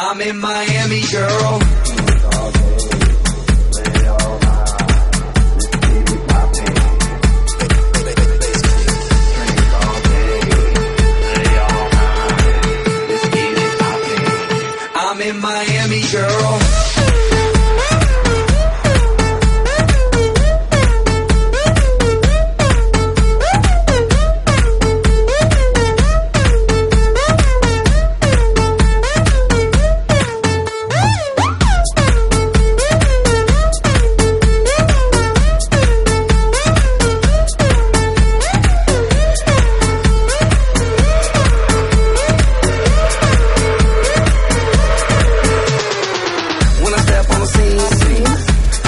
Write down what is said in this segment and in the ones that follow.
I'm in Miami, girl. I'm in Miami, girl.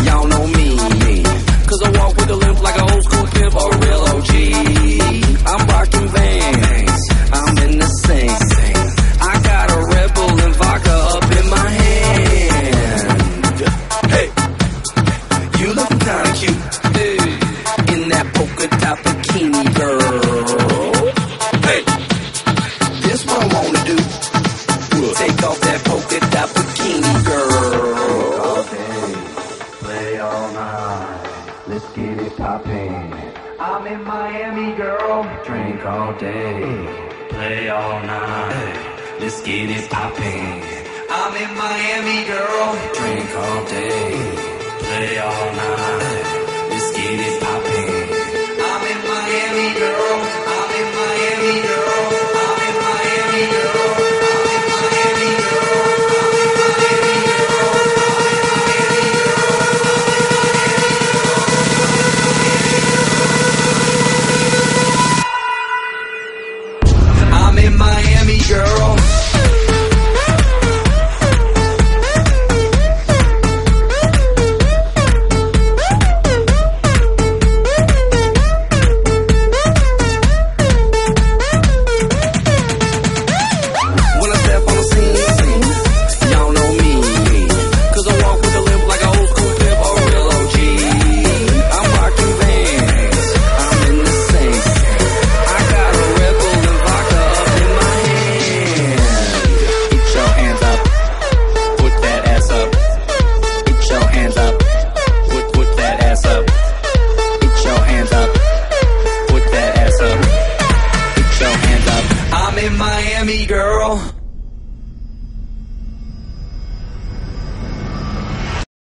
Y'all know I walk with a limp like an old school pimp or real OG. I'm rocking Vans, I'm in the same. I got a Red Bull and vodka up in my hand. Hey, you looking kinda cute. In that polka dot bikini, girl. All night. Let's get it poppin'. I'm in Miami, girl. Drink all day, play all night. Let's get it poppin'. I'm in Miami, girl. Drink all day, play all night. in Miami, girl.